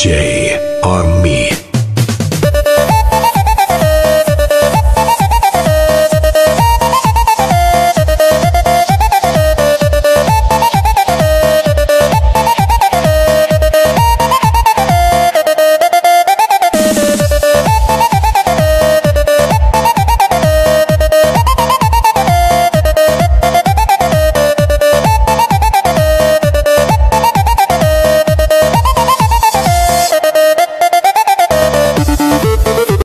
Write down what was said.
DJ